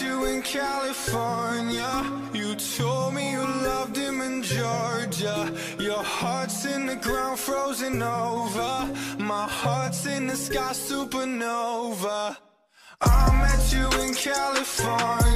you in California. You told me you loved him in Georgia. Your heart's in the ground, frozen over. My heart's in the sky, supernova. I met you in California.